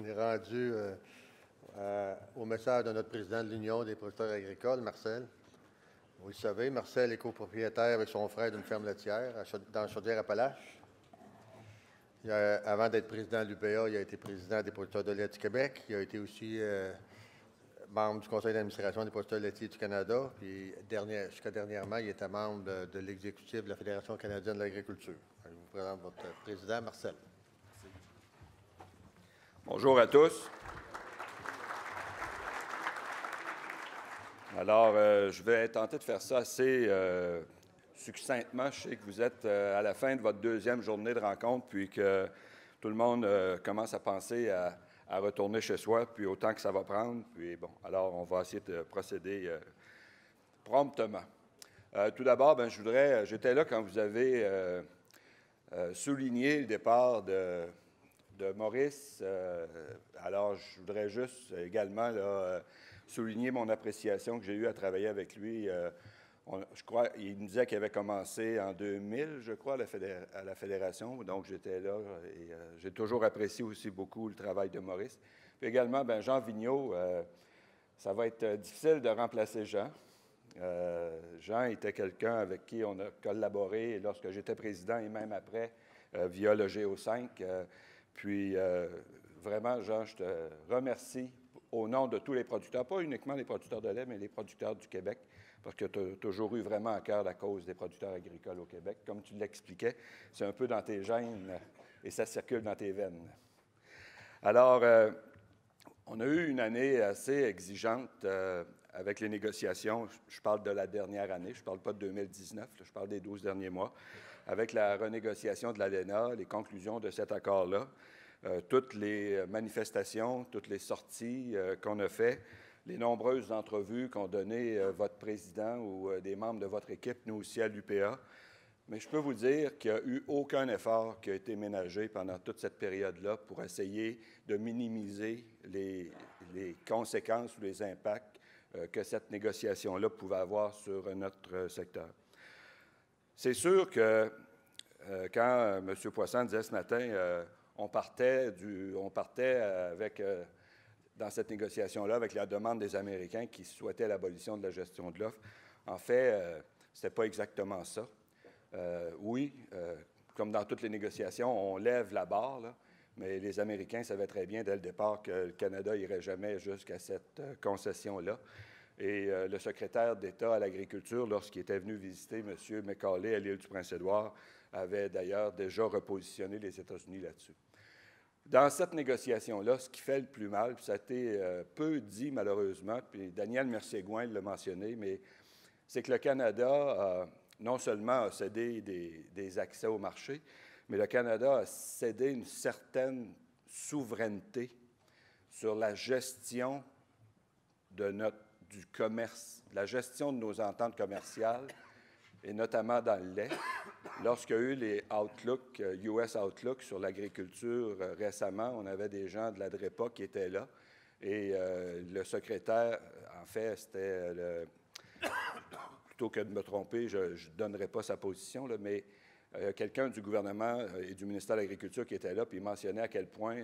On est rendu euh, au message de notre président de l'Union des producteurs agricoles, Marcel. Vous le savez, Marcel est copropriétaire avec son frère d'une ferme laitière dans Chaudière-Appalaches. Avant d'être président de l'UPA, il a été président des producteurs de lait du Québec. Il a été aussi euh, membre du conseil d'administration des producteurs laitiers du Canada. Puis jusqu'à dernièrement, il était membre de l'exécutif de la Fédération canadienne de l'agriculture. Je vous présente votre président, Marcel. Bonjour à tous. Alors, euh, je vais tenter de faire ça assez euh, succinctement. Je sais que vous êtes euh, à la fin de votre deuxième journée de rencontre, puis que tout le monde commence à penser à, retourner chez soi, puis autant que ça va prendre. Puis bon, alors on va essayer de procéder promptement. tout d'abord, ben, je voudrais, j'étais là quand vous avez souligné le départ de, de Maurice. alors, je voudrais juste également là, souligner mon appréciation que j'ai eue à travailler avec lui. Euh, je crois, il me disait qu'il avait commencé en 2000, je crois, à la, fédération. Donc, j'étais là et euh, j'ai toujours apprécié aussi beaucoup le travail de Maurice. Puis également, ben, Jean Vigneault, euh, ça va être difficile de remplacer Jean. Jean était quelqu'un avec qui on a collaboré lorsque j'étais président et même après, via le GO5. Puis, vraiment, Jean, je te remercie au nom de tous les producteurs, pas uniquement les producteurs de lait, mais les producteurs du Québec, parce que tu as toujours eu vraiment à cœur la cause des producteurs agricoles au Québec. Comme tu l'expliquais, c'est un peu dans tes gènes et ça circule dans tes veines. Alors, euh, on a eu une année assez exigeante euh, avec les négociations. Je parle de la dernière année, je ne parle pas de 2019, je parle des 12 derniers mois, avec la renégociation de l'ALENA, les conclusions de cet accord-là. Euh, toutes les manifestations, toutes les sorties euh, qu'on a faites, les nombreuses entrevues qu'ont données euh, votre président ou des membres de votre équipe, nous aussi à l'UPA. Mais je peux vous dire qu'il n'y a eu aucun effort qui a été ménagé pendant toute cette période-là pour essayer de minimiser les, conséquences ou les impacts que cette négociation-là pouvait avoir sur notre secteur. C'est sûr que quand M. Poisson disait ce matin, on partait, du, on partait avec, euh, dans cette négociation-là avec la demande des Américains qui souhaitaient l'abolition de la gestion de l'offre. En fait, euh, ce n'était pas exactement ça. Euh, oui, comme dans toutes les négociations, on lève la barre, mais les Américains savaient très bien dès le départ que le Canada n'irait jamais jusqu'à cette concession-là. Et le secrétaire d'État à l'agriculture, lorsqu'il était venu visiter M. McCauley à l'île du Prince-Édouard, avait d'ailleurs déjà repositionné les États-Unis là-dessus. Dans cette négociation-là, ce qui fait le plus mal, ça a été euh, peu dit malheureusement, puis Daniel Mercier-Gouin l'a mentionné, mais c'est que le Canada, non seulement a cédé des, accès au marché, mais le Canada a cédé une certaine souveraineté sur la gestion du commerce, la gestion de nos ententes commerciales, et notamment dans le lait. Lorsqu'il y a eu les Outlook, US euh, Outlook sur l'agriculture euh, récemment, on avait des gens de la DREPA qui étaient là. Et euh, le secrétaire, en fait, c'était le. Plutôt que de me tromper, je ne donnerai pas sa position, mais quelqu'un du gouvernement et du ministère de l'Agriculture qui était là, puis mentionnait à quel point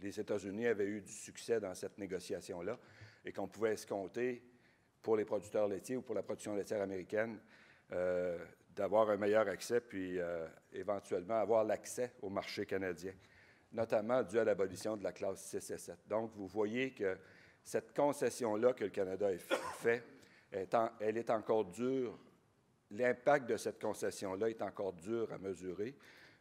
les États-Unis avaient eu du succès dans cette négociation-là et qu'on pouvait escompter pour les producteurs laitiers ou pour la production laitière américaine euh, d'avoir un meilleur accès, puis euh, éventuellement avoir l'accès au marché canadien, notamment dû à l'abolition de la classe 6 et 7. Donc, vous voyez que cette concession-là que le Canada a fait, elle est encore dure. L'impact de cette concession-là est encore dur à mesurer.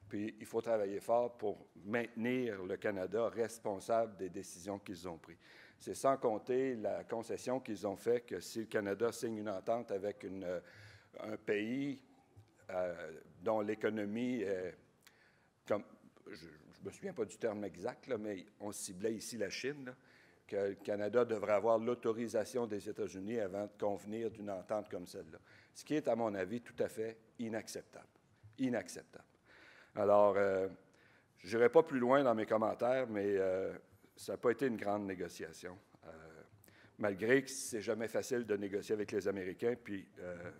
Puis il faut travailler fort pour maintenir le Canada responsable des décisions qu'ils ont prises. C'est sans compter la concession qu'ils ont faite que si le Canada signe une entente avec euh, un pays euh, dont l'économie est je ne me souviens pas du terme exact, mais on ciblait ici la Chine, que le Canada devrait avoir l'autorisation des États-Unis avant de convenir d'une entente comme celle-là. Ce qui est, à mon avis, tout à fait inacceptable. Inacceptable. Alors, euh, je n'irai pas plus loin dans mes commentaires, mais ça n'a pas été une grande négociation. Euh, malgré que c'est jamais facile de négocier avec les Américains, puis euh,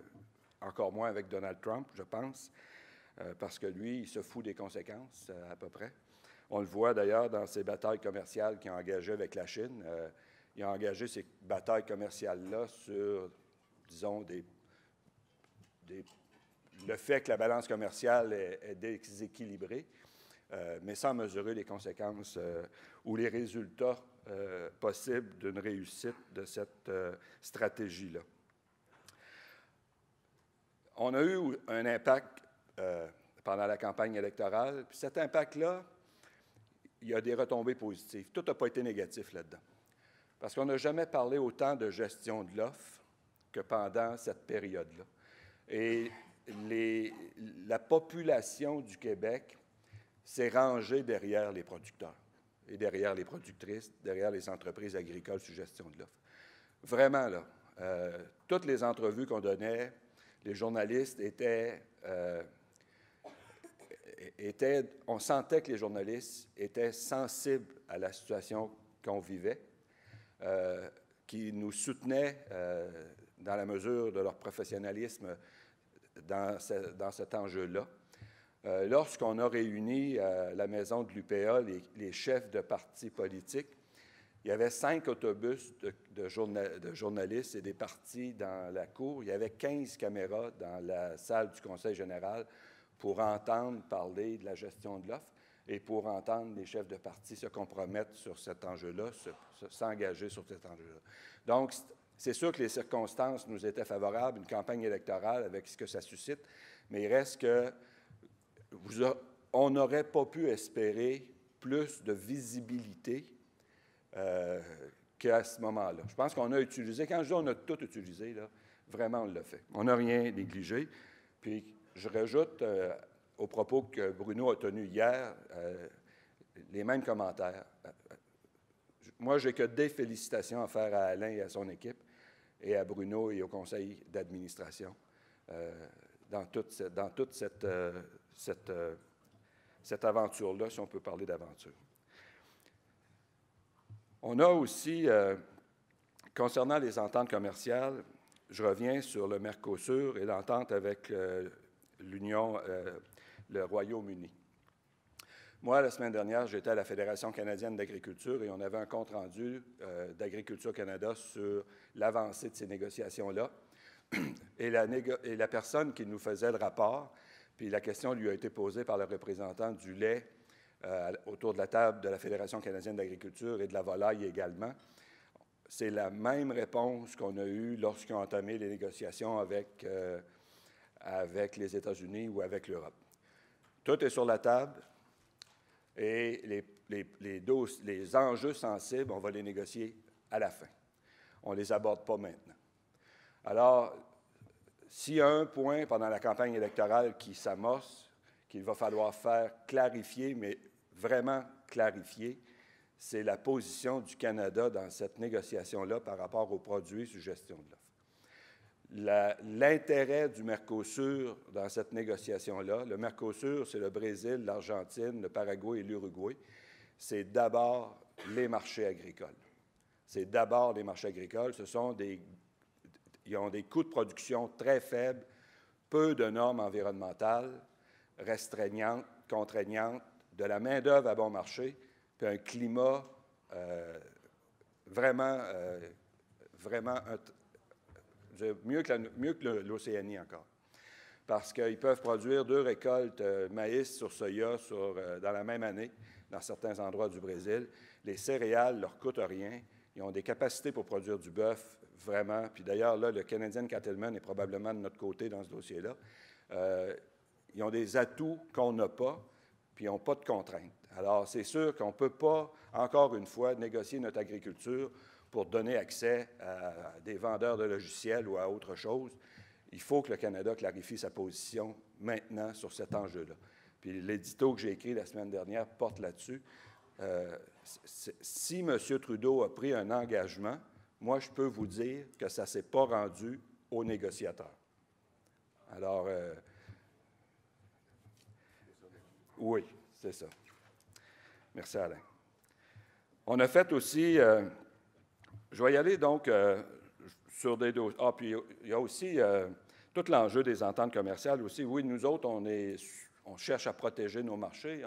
encore moins avec Donald Trump, je pense, euh, parce que lui, il se fout des conséquences à peu près. On le voit d'ailleurs dans ces batailles commerciales qu'il a engagées avec la Chine. Il a engagé ces batailles commerciales-là sur, disons, le fait que la balance commerciale est, déséquilibrée, mais sans mesurer les conséquences euh, ou les résultats possibles d'une réussite de cette stratégie-là. On a eu un impact pendant la campagne électorale, puis cet impact-là, il y a des retombées positives. Tout n'a pas été négatif là-dedans. Parce qu'on n'a jamais parlé autant de gestion de l'offre que pendant cette période-là. Et la population du Québec s'est rangée derrière les producteurs et derrière les productrices, derrière les entreprises agricoles sous gestion de l'offre. Vraiment, là, euh, toutes les entrevues qu'on donnait, les journalistes étaient euh, on sentait que les journalistes étaient sensibles à la situation qu'on vivait, euh, qui nous soutenaient dans la mesure de leur professionnalisme dans, cet enjeu-là. Euh, lorsqu'on a réuni à la maison de l'UPA les, chefs de partis politiques, il y avait cinq autobus de, de, journalistes et des partis dans la cour. Il y avait 15 caméras dans la salle du Conseil général pour entendre parler de la gestion de l'offre et pour entendre les chefs de parti se compromettre sur cet enjeu-là, s'engager sur cet enjeu-là. Donc, c'est sûr que les circonstances nous étaient favorables, une campagne électorale avec ce que ça suscite, mais il reste que on n'aurait pas pu espérer plus de visibilité euh, qu'à ce moment-là. Je pense qu'on a utilisé, quand je dis on a tout utilisé, vraiment on l'a fait. On n'a rien négligé. Puis je rajoute euh, au propos que Bruno a tenu hier euh, les mêmes commentaires. Euh, moi, j'ai que des félicitations à faire à Alain et à son équipe et à Bruno et au conseil d'administration dans toute cette, cette, cette aventure-là, si on peut parler d'aventure. On a aussi, concernant les ententes commerciales, je reviens sur le Mercosur et l'entente avec l'Union, euh, le Royaume-Uni. Moi, la semaine dernière, j'étais à la Fédération canadienne d'agriculture et on avait un compte-rendu euh, d'Agriculture Canada sur l'avancée de ces négociations-là. Et la, personne qui nous faisait le rapport, puis la question lui a été posée par le représentant du lait euh, autour de la table de la Fédération canadienne d'agriculture et de la volaille également. C'est la même réponse qu'on a eue lorsqu'on a entamé les négociations avec avec les États-Unis ou avec l'Europe. Tout est sur la table et les, les, les, enjeux sensibles, on va les négocier à la fin. On ne les aborde pas maintenant. Alors, s'il y a un point pendant la campagne électorale qui s'amorce, qu'il va falloir faire clarifier, mais vraiment clarifier, c'est la position du Canada dans cette négociation-là par rapport aux produits sous gestion de l'offre l'intérêt du Mercosur dans cette négociation-là. Le Mercosur, c'est le Brésil, l'Argentine, le Paraguay et l'Uruguay. C'est d'abord les marchés agricoles. C'est d'abord les marchés agricoles. Ce sont des, ils ont des coûts de production très faibles, peu de normes environnementales, restreignantes, contraignantes, de la main-d'œuvre à bon marché, puis un climat euh, vraiment, euh, vraiment mieux que l'Océanie encore. Parce qu'ils peuvent produire deux récoltes euh, maïs sur soya euh, dans la même année, dans certains endroits du Brésil. Les céréales leur coûtent rien. Ils ont des capacités pour produire du bœuf, vraiment. Puis d'ailleurs, là, le Canadian Cattleman est probablement de notre côté dans ce dossier-là. Euh, ils ont des atouts qu'on n'a pas, puis ils n'ont pas de contraintes. Alors, c'est sûr qu'on ne peut pas, encore une fois, négocier notre agriculture pour donner accès à des vendeurs de logiciels ou à autre chose, il faut que le Canada clarifie sa position maintenant sur cet enjeu-là. Puis l'édito que j'ai écrit la semaine dernière porte là-dessus. Euh, si M. Trudeau a pris un engagement, moi, je peux vous dire que ça ne s'est pas rendu aux négociateurs. Alors, euh, oui, c'est ça. Merci, Alain. On a fait aussi euh, je vais y aller donc euh, sur des dossiers. Ah, puis il y a aussi tout l'enjeu des ententes commerciales aussi. Oui, nous autres, on, est, on cherche à protéger nos marchés,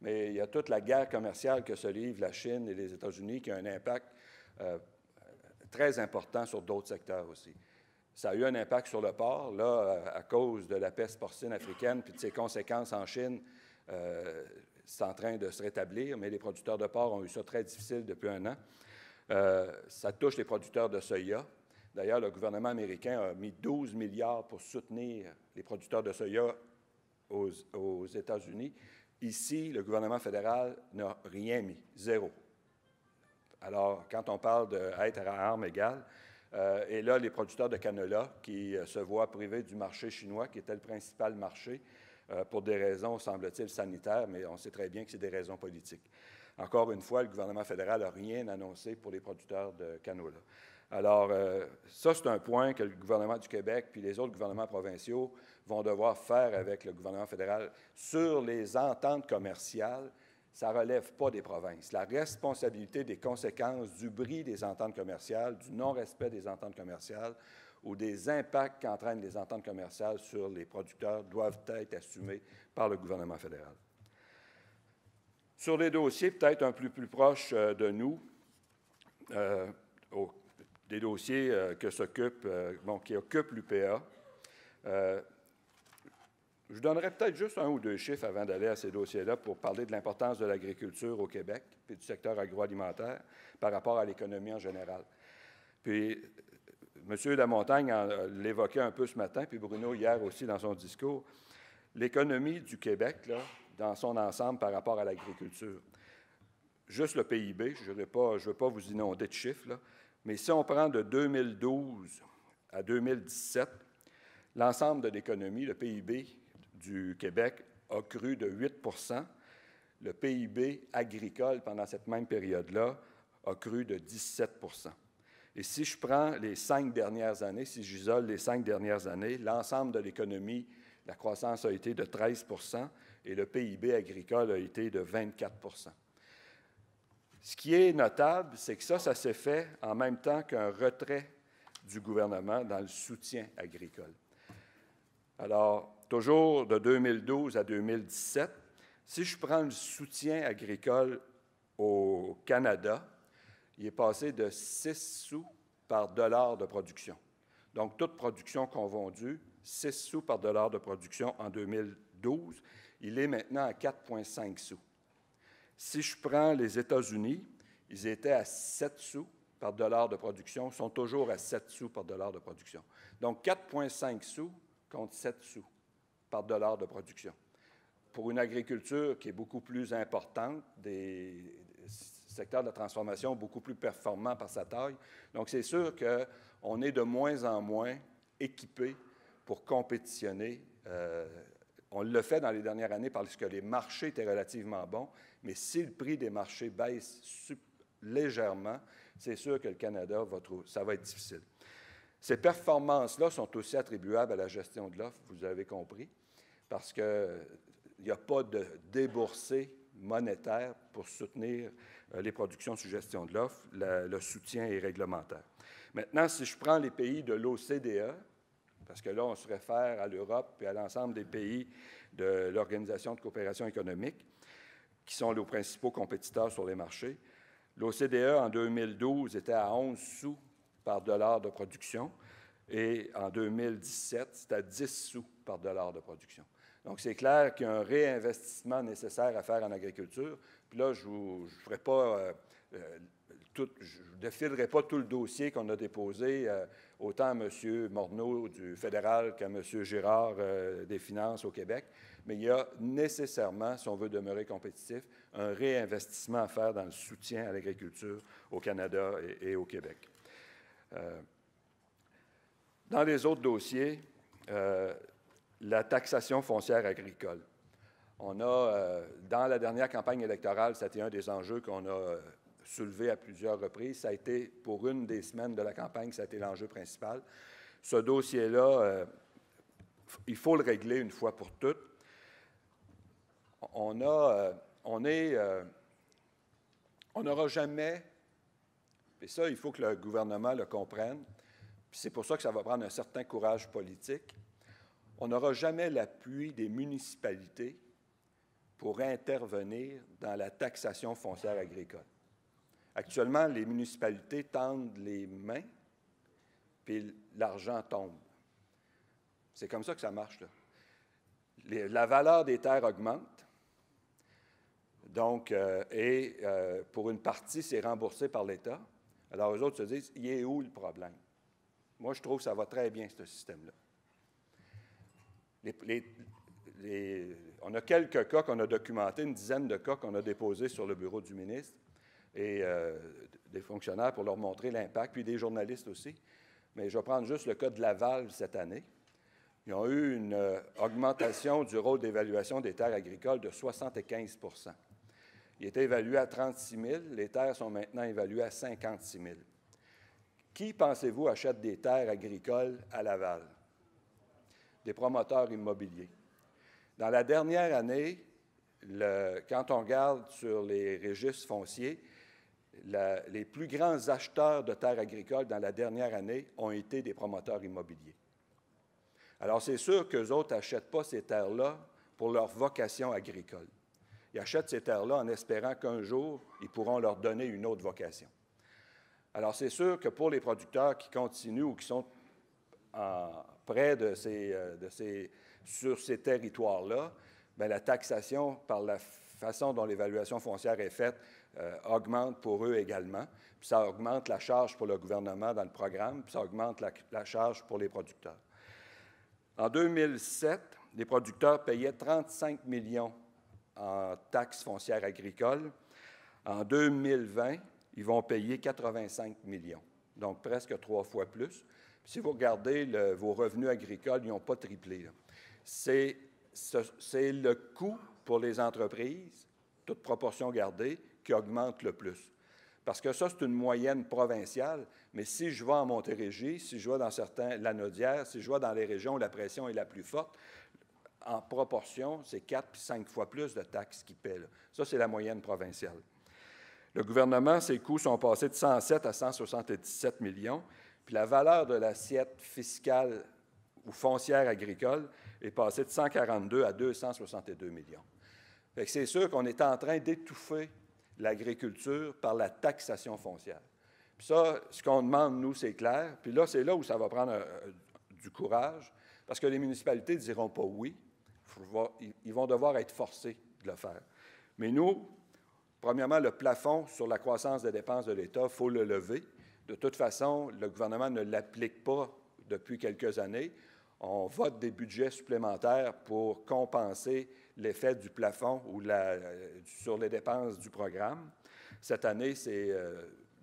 mais il y a toute la guerre commerciale que se livrent la Chine et les États-Unis qui a un impact très important sur d'autres secteurs aussi. Ça a eu un impact sur le port, là, euh, à cause de la peste porcine africaine puis de ses conséquences en Chine. Euh, c'est en train de se rétablir, mais les producteurs de porc ont eu ça très difficile depuis un an. ça touche les producteurs de soya. D'ailleurs, le gouvernement américain a mis 12 milliards pour soutenir les producteurs de soya aux États-Unis. Ici, le gouvernement fédéral n'a rien mis, zéro. Alors, quand on parle d'être à armes égales, euh, et là, les producteurs de canola qui euh, se voient privés du marché chinois, qui était le principal marché, euh, pour des raisons, semble-t-il, sanitaires, mais on sait très bien que c'est des raisons politiques. Encore une fois, le gouvernement fédéral n'a rien annoncé pour les producteurs de canola. Alors, ça, c'est un point que le gouvernement du Québec puis les autres gouvernements provinciaux vont devoir faire avec le gouvernement fédéral sur les ententes commerciales ça ne relève pas des provinces. La responsabilité des conséquences du bris des ententes commerciales, du non-respect des ententes commerciales ou des impacts qu'entraînent les ententes commerciales sur les producteurs doivent être assumés par le gouvernement fédéral. Sur les dossiers peut-être un peu plus proches euh, de nous, euh, des dossiers euh, que s'occupe, bon, qui occupent l'UPA, je donnerai peut-être juste un ou deux chiffres avant d'aller à ces dossiers-là pour parler de l'importance de l'agriculture au Québec et du secteur agroalimentaire par rapport à l'économie en général. Puis, M. Lamontagne l'évoquait un peu ce matin, puis Bruno hier aussi dans son discours, l'économie du Québec, là, dans son ensemble par rapport à l'agriculture. Juste le PIB, je ne veux pas vous inonder de chiffres, mais si on prend de 2012 à 2017, l'ensemble de l'économie, le PIB, du Québec a cru de 8% Le PIB agricole pendant cette même période-là a cru de 17% Et si je prends les cinq dernières années, si j'isole les cinq dernières années, l'ensemble de l'économie, la croissance a été de 13% et le PIB agricole a été de 24% Ce qui est notable, c'est que ça, ça s'est fait en même temps qu'un retrait du gouvernement dans le soutien agricole. Alors, toujours de 2012 à 2017, si je prends le soutien agricole au Canada, il est passé de 6 sous par dollar de production. Donc, toute production confondue, 6 sous par dollar de production en 2012. Il est maintenant à 4,5 sous. Si je prends les États-Unis, ils étaient à 7 sous par dollar de production, sont toujours à 7 sous par dollar de production. Donc, 4,5 sous contre 7 sous par dollar de production. Pour une agriculture qui est beaucoup plus importante, des secteurs de transformation beaucoup plus performants par sa taille. Donc, c'est sûr qu'on est de moins en moins équipé pour compétitionner. Euh, on le fait dans les dernières années parce que les marchés étaient relativement bons, mais si le prix des marchés baisse légèrement, c'est sûr que le Canada va trouver, ça va être difficile. Ces performances-là sont aussi attribuables à la gestion de l'offre, vous avez compris parce qu'il n'y a pas de déboursé monétaire pour soutenir euh, les productions sous gestion de l'offre. Le soutien est réglementaire. Maintenant, si je prends les pays de l'OCDE, parce que là, on se réfère à l'Europe et à l'ensemble des pays de l'Organisation de coopération économique, qui sont nos principaux compétiteurs sur les marchés. L'OCDE, en 2012, était à 11 sous par dollar de production et en 2017, c'était à 10 sous par dollar de production. Donc, c'est clair qu'il y a un réinvestissement nécessaire à faire en agriculture. Puis là, je ne ferai pas. Euh, euh, ne défilerai pas tout le dossier qu'on a déposé, euh, autant à M. Morneau du fédéral qu'à M. Girard des finances au Québec, mais il y a nécessairement, si on veut demeurer compétitif, un réinvestissement à faire dans le soutien à l'agriculture au Canada et au Québec. dans les autres dossiers, la taxation foncière agricole. On a, euh, dans la dernière campagne électorale, c'était un des enjeux qu'on a euh, soulevé à plusieurs reprises. Ça a été, pour une des semaines de la campagne, ça a été l'enjeu principal. Ce dossier-là, euh, il faut le régler une fois pour toutes. On a, on est, on n'aura jamais, et ça, il faut que le gouvernement le comprenne, c'est pour ça que ça va prendre un certain courage politique on n'aura jamais l'appui des municipalités pour intervenir dans la taxation foncière agricole. Actuellement, les municipalités tendent les mains, puis l'argent tombe. C'est comme ça que ça marche. La valeur des terres augmente. Donc, euh, et euh, pour une partie, c'est remboursé par l'État. Alors, eux autres se disent, il est où le problème? Moi, je trouve que ça va très bien, ce système-là. On a quelques cas qu'on a documentés, une dizaine de cas qu'on a déposés sur le bureau du ministre et euh, des fonctionnaires pour leur montrer l'impact, puis des journalistes aussi. Mais je vais prendre juste le cas de Laval cette année. Ils ont eu une euh, augmentation du rôle d'évaluation des terres agricoles de 75% Il était évalué à 36 000. Les terres sont maintenant évaluées à 56 000. Qui, pensez-vous, achète des terres agricoles à Laval? Promoteurs immobiliers. Dans la dernière année, quand on regarde sur les registres fonciers, les plus grands acheteurs de terres agricoles dans la dernière année ont été des promoteurs immobiliers. Alors, c'est sûr qu'eux autres n'achètent pas ces terres-là pour leur vocation agricole. Ils achètent ces terres-là en espérant qu'un jour, ils pourront leur donner une autre vocation. Alors, c'est sûr que pour les producteurs qui continuent ou qui sont euh, sur ces territoires-là, bien, la taxation par la façon dont l'évaluation foncière est faite euh, augmente pour eux également. Puis ça augmente la charge pour le gouvernement dans le programme, puis ça augmente la charge pour les producteurs. En 2007, les producteurs payaient 35 millions en taxes foncières agricoles. En 2020, ils vont payer 85 millions, donc presque trois fois plus. Si vous regardez vos revenus agricoles, ils n'ont pas triplé. C'est le coût pour les entreprises, toute proportion gardée, qui augmente le plus. Parce que ça, c'est une moyenne provinciale, mais si je vais en Montérégie, si je vais dans certains lanaudières, si je vais dans les régions où la pression est la plus forte, en proportion, c'est quatre puis cinq fois plus de taxes qui paient. Ça, c'est la moyenne provinciale. Le gouvernement, ses coûts sont passés de 107 à 177 millions, puis la valeur de l'assiette fiscale ou foncière agricole est passée de 142 à 262 millions. C'est sûr qu'on est en train d'étouffer l'agriculture par la taxation foncière. Puis ça, ce qu'on demande, nous, c'est clair. Puis là, c'est là où ça va prendre euh, du courage, parce que les municipalités ne diront pas oui. Ils vont devoir être forcés de le faire. Mais nous, premièrement, le plafond sur la croissance des dépenses de l'État, il faut le lever. De toute façon, le gouvernement ne l'applique pas depuis quelques années. On vote des budgets supplémentaires pour compenser l'effet du plafond la, sur les dépenses du programme. Cette année, c'est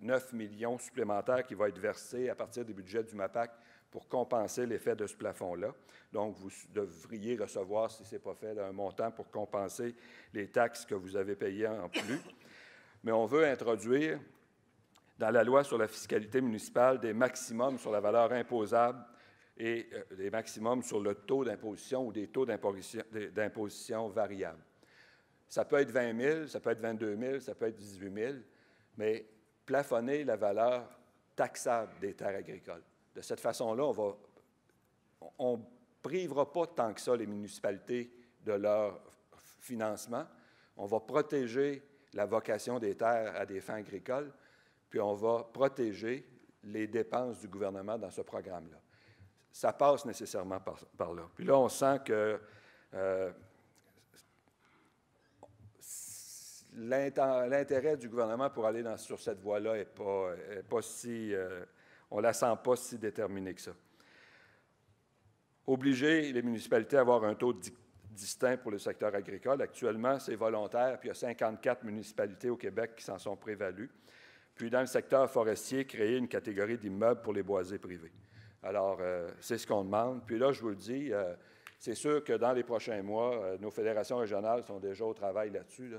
9 euh, millions supplémentaires qui vont être versés à partir des budgets du MAPAC pour compenser l'effet de ce plafond-là. Donc, vous devriez recevoir, si ce n'est pas fait, un montant pour compenser les taxes que vous avez payées en plus. Mais on veut introduire dans la loi sur la fiscalité municipale des maximums sur la valeur imposable et euh, des maximums sur le taux d'imposition ou des taux d'imposition variables. Ça peut être 20 000, ça peut être 22 000, ça peut être 18 000, mais plafonner la valeur taxable des terres agricoles. De cette façon-là, on ne privera pas tant que ça les municipalités de leur financement. On va protéger la vocation des terres à des fins agricoles, puis on va protéger les dépenses du gouvernement dans ce programme-là ça passe nécessairement par, là. Puis là, on sent que euh, l'intérêt du gouvernement pour aller sur cette voie-là n'est pas, si... Euh, on la sent pas si déterminée que ça. Obliger les municipalités à avoir un taux distinct pour le secteur agricole. Actuellement, c'est volontaire, puis il y a 54 municipalités au Québec qui s'en sont prévalues. Puis dans le secteur forestier, créer une catégorie d'immeubles pour les boisés privés. Alors, euh, c'est ce qu'on demande. Puis là, je vous le dis, euh, c'est sûr que dans les prochains mois, euh, nos fédérations régionales sont déjà au travail là-dessus,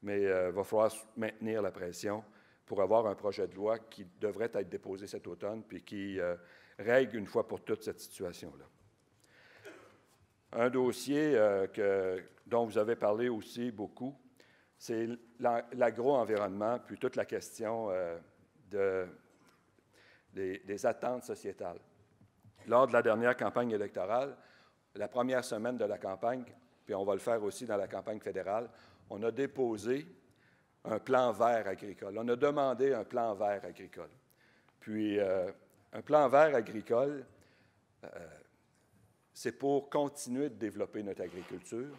mais il va falloir maintenir la pression pour avoir un projet de loi qui devrait être déposé cet automne, puis qui règle une fois pour toutes cette situation-là. Un dossier dont vous avez parlé aussi beaucoup, c'est l'agro-environnement, puis toute la question des attentes sociétales lors de la dernière campagne électorale, la première semaine de la campagne, puis on va le faire aussi dans la campagne fédérale, on a déposé un plan vert agricole. On a demandé un plan vert agricole. Puis, euh, un plan vert agricole, euh, c'est pour continuer de développer notre agriculture,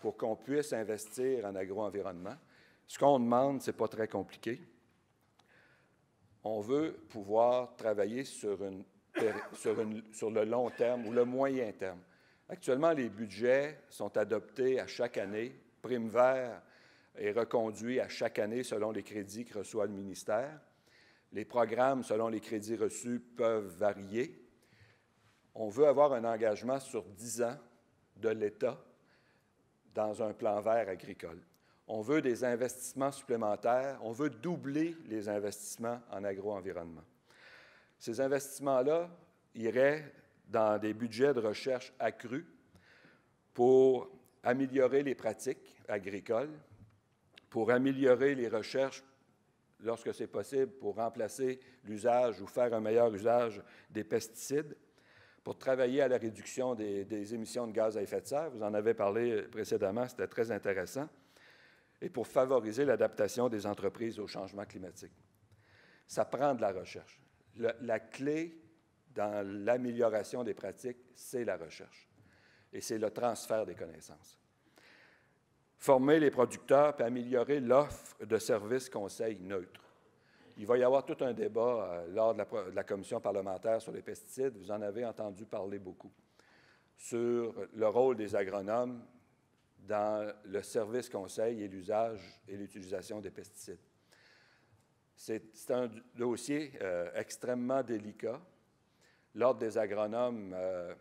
pour qu'on puisse investir en agro-environnement. Ce qu'on demande, ce n'est pas très compliqué. On veut pouvoir travailler sur, le long terme ou le moyen terme. Actuellement, les budgets sont adoptés à chaque année. Prime vert est reconduit à chaque année selon les crédits que reçoit le ministère. Les programmes, selon les crédits reçus, peuvent varier. On veut avoir un engagement sur 10 ans de l'État dans un plan vert agricole. On veut des investissements supplémentaires. On veut doubler les investissements en agro-environnement. Ces investissements-là iraient dans des budgets de recherche accrus pour améliorer les pratiques agricoles, pour améliorer les recherches lorsque c'est possible, pour remplacer l'usage ou faire un meilleur usage des pesticides, pour travailler à la réduction des, émissions de gaz à effet de serre. Vous en avez parlé précédemment, c'était très intéressant. Et pour favoriser l'adaptation des entreprises au changement climatique. Ça prend de la recherche. la clé dans l'amélioration des pratiques, c'est la recherche. Et c'est le transfert des connaissances. Former les producteurs et améliorer l'offre de services conseils neutres. Il va y avoir tout un débat euh, lors de la, commission parlementaire sur les pesticides. Vous en avez entendu parler beaucoup sur le rôle des agronomes dans le service conseil et l'usage et l'utilisation des pesticides. C'est un dossier euh, extrêmement délicat L'Ordre des agronomes euh,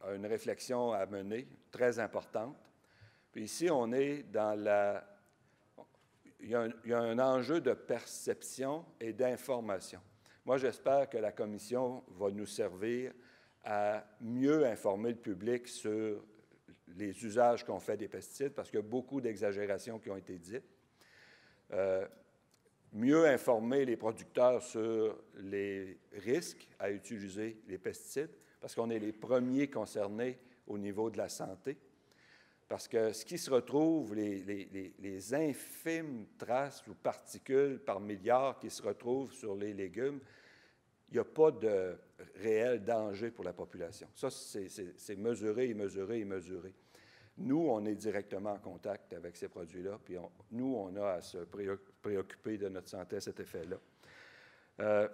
a une réflexion à mener très importante. Puis ici, on est dans la... Il y, a un, enjeu de perception et d'information. Moi, j'espère que la Commission va nous servir à mieux informer le public sur les usages qu'on fait des pesticides, parce qu'il y a beaucoup d'exagérations qui ont été dites. Euh, mieux informer les producteurs sur les risques à utiliser les pesticides, parce qu'on est les premiers concernés au niveau de la santé. Parce que ce qui se retrouve, les, infimes traces ou particules par milliards qui se retrouvent sur les légumes, il n'y a pas de réel danger pour la population. Ça, c'est mesuré et mesuré et mesuré. Nous, on est directement en contact avec ces produits-là, puis nous, on a à se préoccuper de notre santé à cet effet-là. Euh,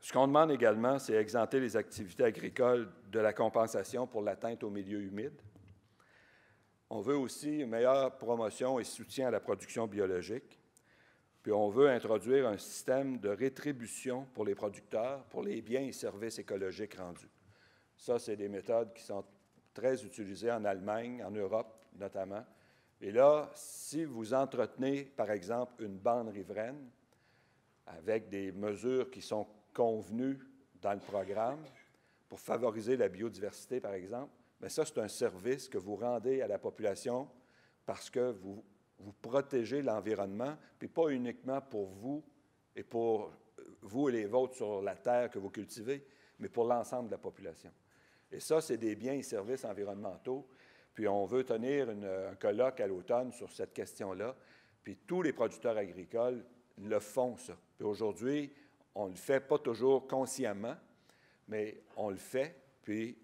ce qu'on demande également, c'est exempter les activités agricoles de la compensation pour l'atteinte au milieu humide. On veut aussi une meilleure promotion et soutien à la production biologique. Puis on veut introduire un système de rétribution pour les producteurs pour les biens et services écologiques rendus. Ça, c'est des méthodes qui sont très utilisé en Allemagne, en Europe notamment. Et là, si vous entretenez, par exemple, une bande riveraine avec des mesures qui sont convenues dans le programme pour favoriser la biodiversité, par exemple, mais ça, c'est un service que vous rendez à la population parce que vous, vous protégez l'environnement, puis pas uniquement pour vous et pour vous et les vôtres sur la terre que vous cultivez, mais pour l'ensemble de la population. Et ça, c'est des biens et services environnementaux. Puis on veut tenir un colloque à l'automne sur cette question-là. Puis tous les producteurs agricoles le font, ça. Puis aujourd'hui, on ne le fait pas toujours consciemment, mais on le fait, puis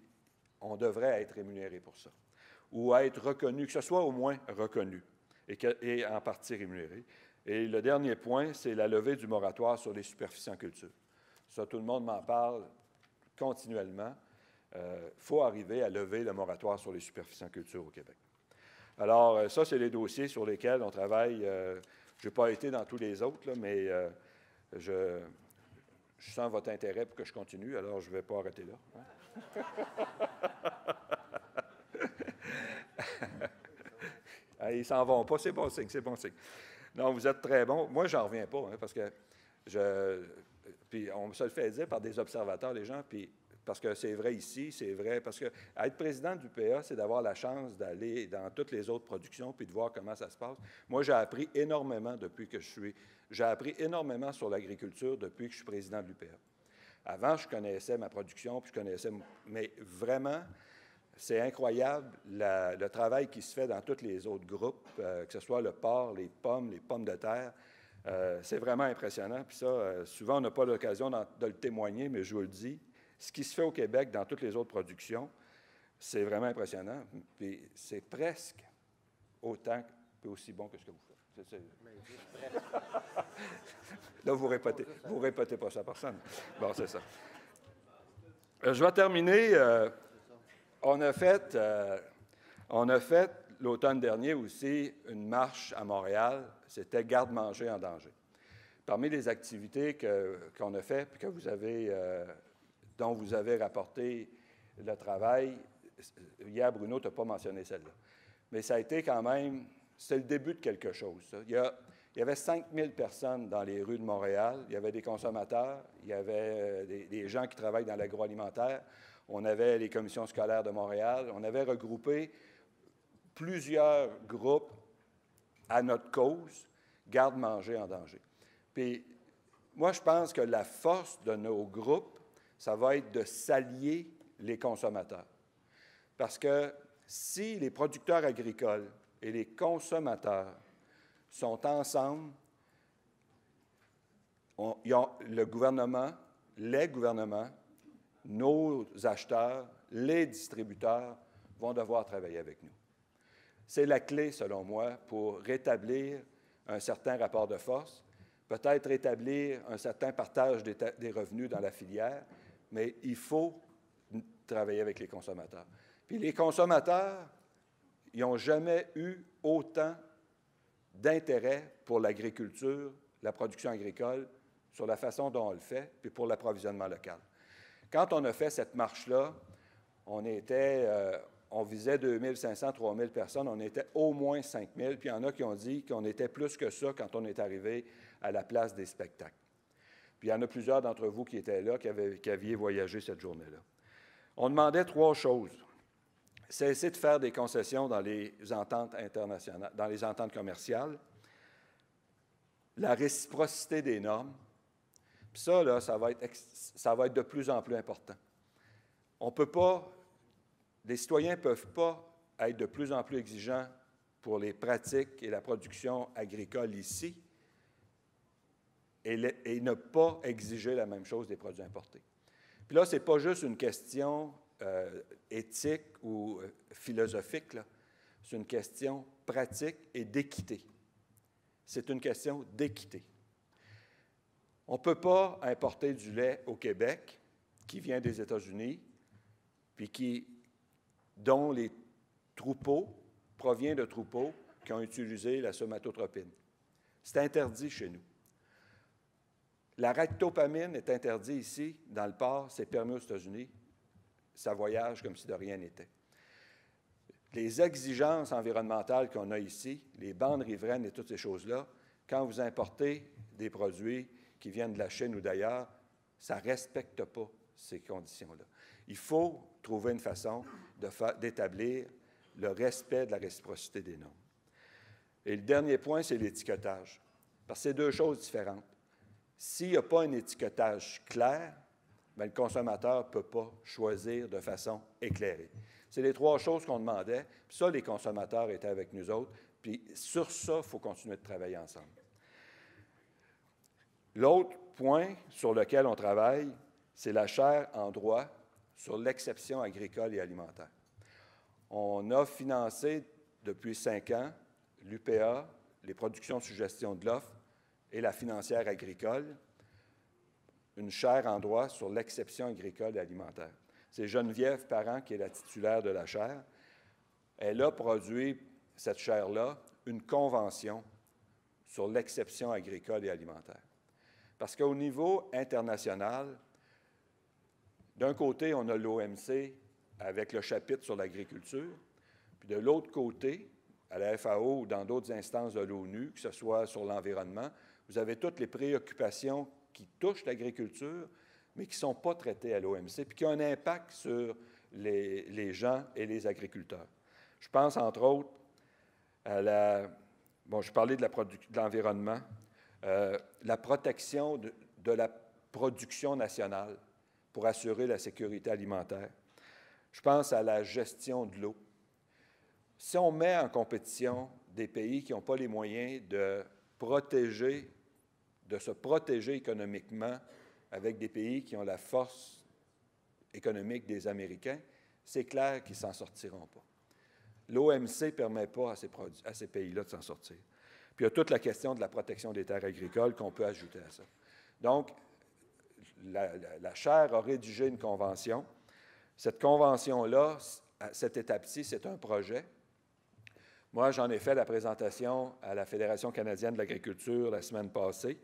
on devrait être rémunéré pour ça. Ou être reconnu, que ce soit au moins reconnu et, en partie rémunéré. Et le dernier point, c'est la levée du moratoire sur les superficies en culture. Ça, tout le monde m'en parle continuellement il euh, faut arriver à lever le moratoire sur les superficies en culture au Québec. Alors, euh, ça, c'est les dossiers sur lesquels on travaille. Euh, je n'ai pas été dans tous les autres, mais je, sens votre intérêt pour que je continue, alors je ne vais pas arrêter là. Hein. Ils s'en vont pas, c'est bon signe, c'est bon signe. Non, vous êtes très bon. Moi, j'en reviens pas, hein, parce que je. Puis on se le fait dire par des observateurs, les gens, puis parce que c'est vrai ici, c'est vrai, parce que être président du PA, c'est d'avoir la chance d'aller dans toutes les autres productions puis de voir comment ça se passe. Moi, j'ai appris énormément depuis que je suis, j'ai appris énormément sur l'agriculture depuis que je suis président de l'UPA. Avant, je connaissais ma production, puis je connaissais, mais vraiment, c'est incroyable le travail qui se fait dans tous les autres groupes, euh, que ce soit le porc, les pommes, les pommes de terre. Euh, c'est vraiment impressionnant. Puis ça, euh, souvent, on n'a pas l'occasion de le témoigner, mais je vous le dis. Ce qui se fait au Québec dans toutes les autres productions, c'est vraiment impressionnant. Puis c'est presque autant aussi bon que ce que vous faites. Là, vous répétez, vous répétez pas ça personne. Bon, c'est ça. je vais terminer on a fait, euh, on a fait l'automne dernier aussi une marche à Montréal. C'était garde-manger en danger. Parmi les activités qu'on a faites, que vous avez, euh, dont vous avez rapporté le travail, hier, Bruno, tu n'as pas mentionné celle-là. Mais ça a été quand même, c'est le début de quelque chose. Il, y il, y avait 5000 personnes dans les rues de Montréal. Il y avait des consommateurs, il y avait euh, des gens qui travaillent dans l'agroalimentaire on avait les commissions scolaires de Montréal, on avait regroupé plusieurs groupes à notre cause, garde-manger en danger. Puis moi, je pense que la force de nos groupes, ça va être de s'allier les consommateurs. Parce que si les producteurs agricoles et les consommateurs sont ensemble, le gouvernement, les gouvernements nos acheteurs, les distributeurs vont devoir travailler avec nous. C'est la clé, selon moi, pour rétablir un certain rapport de force, peut-être rétablir un certain partage des, revenus dans la filière, mais il faut travailler avec les consommateurs. Puis les consommateurs, ils n'ont jamais eu autant d'intérêt pour l'agriculture, la production agricole, sur la façon dont on le fait, puis pour l'approvisionnement local. Quand on a fait cette marche-là, on était, euh, on visait 2500, 3000 personnes, on était au moins 5000, puis il y en a qui ont dit qu'on était plus que ça quand on est arrivé à la place des spectacles. Puis il y en a plusieurs d'entre vous qui étaient là, qui, avaient, qui aviez voyagé cette journée-là. On demandait trois choses. Cesser de faire des concessions dans les ententes internationales, dans les ententes commerciales, la réciprocité des normes, puis ça, là, ça va, être, ça va être de plus en plus important. On peut pas, les citoyens ne peuvent pas être de plus en plus exigeants pour les pratiques et la production agricole ici et, ne pas exiger la même chose des produits importés. Puis là, ce n'est pas juste une question euh, éthique ou euh, philosophique, c'est une question pratique et d'équité. C'est une question d'équité. On ne peut pas importer du lait au Québec qui vient des États-Unis, puis qui, dont les troupeaux proviennent de troupeaux qui ont utilisé la somatotropine. C'est interdit chez nous. La ractopamine est interdite ici, dans le port, c'est permis aux États-Unis. Ça voyage comme si de rien n'était. Les exigences environnementales qu'on a ici, les bandes riveraines et toutes ces choses-là, quand vous importez des produits qui viennent de la Chine ou d'ailleurs, ça ne respecte pas ces conditions-là. Il faut trouver une façon d'établir le respect de la réciprocité des normes. Et le dernier point, c'est l'étiquetage. Parce que c'est deux choses différentes. S'il n'y a pas un étiquetage clair, bien, le consommateur ne peut pas choisir de façon éclairée. C'est les trois choses qu'on demandait. Puis ça, les consommateurs étaient avec nous autres. Puis sur ça, il faut continuer de travailler ensemble. L'autre point sur lequel on travaille, c'est la chaire en droit sur l'exception agricole et alimentaire. On a financé depuis cinq ans l'UPA, les productions sous gestion de l'offre et la financière agricole, une chaire en droit sur l'exception agricole et alimentaire. C'est Geneviève Parent qui est la titulaire de la chaire. Elle a produit, cette chaire-là, une convention sur l'exception agricole et alimentaire. Parce qu'au niveau international, d'un côté, on a l'OMC avec le chapitre sur l'agriculture, puis de l'autre côté, à la FAO ou dans d'autres instances de l'ONU, que ce soit sur l'environnement, vous avez toutes les préoccupations qui touchent l'agriculture, mais qui ne sont pas traitées à l'OMC, puis qui ont un impact sur les, gens et les agriculteurs. Je pense, entre autres, à la... Bon, je parlais de l'environnement, euh, la protection de, la production nationale pour assurer la sécurité alimentaire, Je pense à la gestion de l'eau. Si on met en compétition des pays qui n'ont pas les moyens de protéger, de se protéger économiquement avec des pays qui ont la force économique des Américains, c'est clair qu'ils ne s'en sortiront pas. L'OMC ne permet pas à ces, pays-là de s'en sortir. Puis il y a toute la question de la protection des terres agricoles qu'on peut ajouter à ça. Donc, la, la, Chaire a rédigé une convention. Cette convention-là, cette étape-ci, c'est un projet. Moi, j'en ai fait la présentation à la Fédération canadienne de l'agriculture la semaine passée.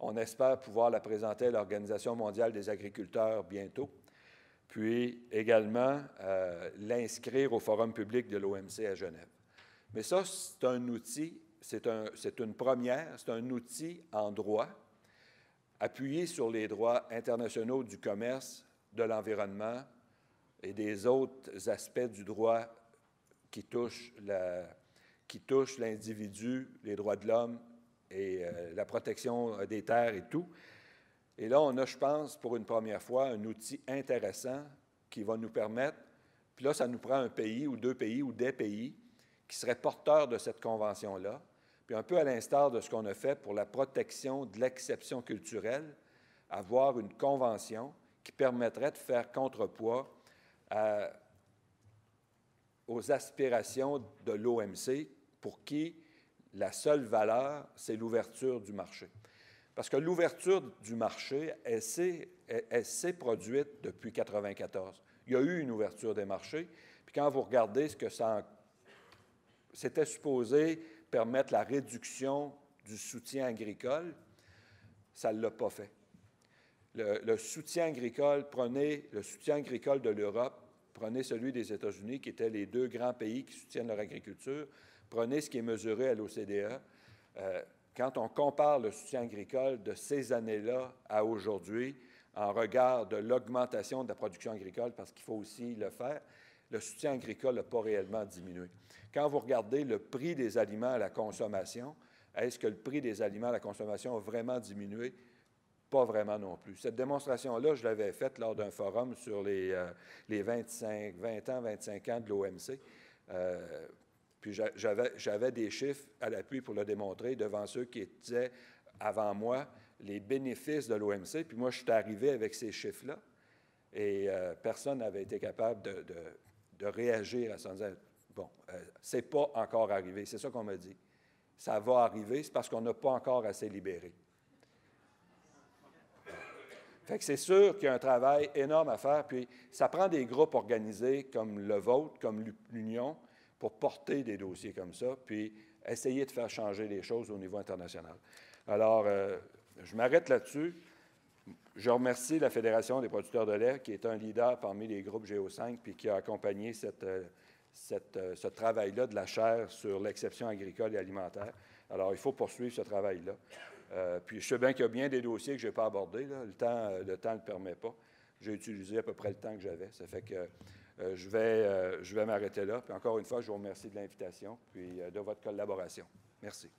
On espère pouvoir la présenter à l'Organisation mondiale des agriculteurs bientôt, puis également euh, l'inscrire au forum public de l'OMC à Genève. Mais ça, c'est un outil, c'est un, une première, c'est un outil en droit appuyé sur les droits internationaux du commerce, de l'environnement et des autres aspects du droit qui touchent, qui touchent l'individu, les droits de l'homme et euh, la protection des terres et tout. Et là, on a, je pense, pour une première fois, un outil intéressant qui va nous permettre, puis là, ça nous prend un pays ou deux pays ou des pays qui seraient porteurs de cette convention-là, puis un peu à l'instar de ce qu'on a fait pour la protection de l'exception culturelle, avoir une convention qui permettrait de faire contrepoids aux aspirations de l'OMC pour qui la seule valeur, c'est l'ouverture du marché. Parce que l'ouverture du marché, elle s'est produite depuis 1994. Il y a eu une ouverture des marchés. Puis quand vous regardez ce que ça... C'était supposé permettre la réduction du soutien agricole, ça ne l'a pas fait. Le, soutien agricole, prenez le soutien agricole de l'Europe, prenez celui des États-Unis, qui étaient les deux grands pays qui soutiennent leur agriculture, prenez ce qui est mesuré à l'OCDE. Euh, quand on compare le soutien agricole de ces années-là à aujourd'hui, en regard de l'augmentation de la production agricole, parce qu'il faut aussi le faire, le soutien agricole n'a pas réellement diminué. Quand vous regardez le prix des aliments à la consommation, est-ce que le prix des aliments à la consommation a vraiment diminué? Pas vraiment non plus. Cette démonstration-là, je l'avais faite lors d'un forum sur les, euh, les 25, 20 ans, 25 ans de l'OMC. Euh, puis j'avais des chiffres à l'appui pour le démontrer devant ceux qui étaient avant moi les bénéfices de l'OMC. Puis moi, je suis arrivé avec ces chiffres-là et euh, personne n'avait été capable de, réagir à ça bon, euh, c'est pas encore arrivé. C'est ça qu'on m'a dit. Ça va arriver, c'est parce qu'on n'a pas encore assez libéré. Fait que c'est sûr qu'il y a un travail énorme à faire, puis ça prend des groupes organisés comme le vôtre, comme l'Union, pour porter des dossiers comme ça, puis essayer de faire changer les choses au niveau international. Alors, euh, je m'arrête là-dessus. Je remercie la Fédération des producteurs de lait, qui est un leader parmi les groupes GO5, puis qui a accompagné euh, euh, ce travail-là de la chaire sur l'exception agricole et alimentaire. Alors, il faut poursuivre ce travail-là. Puis, je sais bien qu'il y a bien des dossiers que je n'ai pas abordés. Le temps le temps ne le permet pas. J'ai utilisé à peu près le temps que j'avais. Ça fait que je vais, je vais m'arrêter là. Puis, encore une fois, je vous remercie de l'invitation puis de votre collaboration. Merci.